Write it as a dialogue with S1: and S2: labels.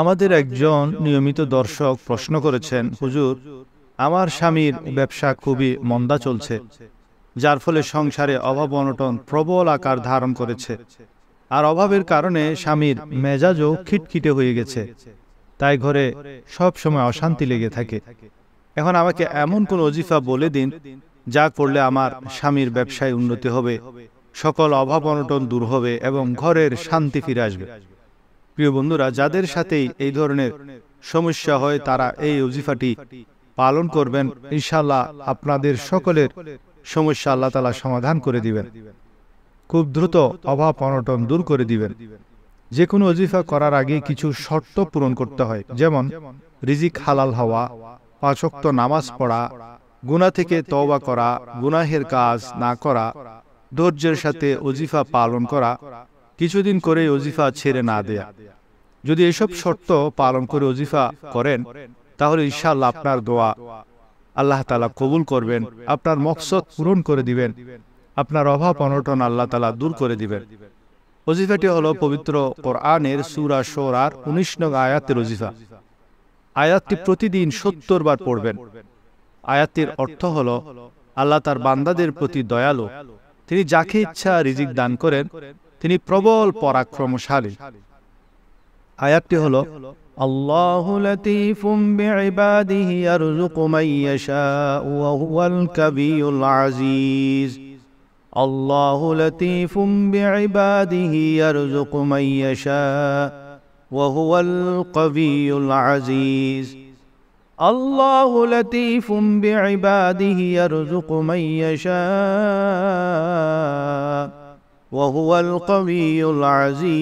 S1: আমাদের একজন নিয়মিত দর্শক প্রশ্ন করেছেন হুজুর আমার স্বামীর ব্যবসা খুবই মন্দা চলছে যার ফলে সংসারে অভাব অনটন প্রবল আকার ধারণ করেছে আর অভাবের কারণে স্বামীর মেজাজও খিটখিটে হয়ে গেছে তাই ঘরে সব সময় অশান্তি লেগে থাকে। এখন আমাকে এমন কোন অজিফা বলে দিন যা করলে আমার স্বামীর ব্যবসায় উন্নতি হবে সকল অভাব অনটন দূর হবে এবং ঘরের শান্তি ফিরে আসবে। প্রিয় বন্ধুরা, যাদের সাথেই এই ধরনের সমস্যা হয়, তারা এই অজিফাটি পালন করবেন। ইনশাল্লাহ আপনাদের সকলের সমস্যা আল্লাহ তালা সমাধান করে দিবেন। খুব দ্রুত অভাব অনটন দূর করে দিবেন। যে কোনো অজিফা করার আগে কিছু শর্ত পূরণ করতে হয়। যেমন, রিজিক হালাল হওয়া পাঁচক্ত নামাজ পড়া গুণা থেকে তওবা করা, গুনাহের কাজ না করা, ধৈর্যের সাথে অজিফা পালন করা কিছুদিন করে অজিফা ছেড়ে না দেয়া। যদি এসব শর্ত পালন করে অজিফা করেন, তাহলে ইনশাআল্লাহ আপনার দোয়া আল্লাহ তালা কবুল করবেন, আপনার মকসদ পূরণ করে দিবেন, আপনার অভাব অনটন আল্লাহ তালা দূর করে দিবেন। অজিফাটি হলো পবিত্র কোরআনের সুরা সোরার উনিশ নং আয়াতের অজিফা আয়াতটি প্রতিদিন সত্তর বার পড়বেন। আয়াতটির অর্থ হল, আল্লাহ তার বান্দাদের প্রতি দয়ালু, তিনি যাকে ইচ্ছা রিজিক দান করেন তিনি প্রবল পরাক্রমশালী আয়াতটি হল আল্লাহ লতিফুম বিইবাদিহি ইয়ারযুকু মান ইয়াশাউ ওয়া হুয়াল কাবিয়ুল আজিজ الله لطيف بعباده يرزق من يشاء وهو القوي العزيز الله لطيف بعباده يرزق من يشاء وهو القوي العزيز.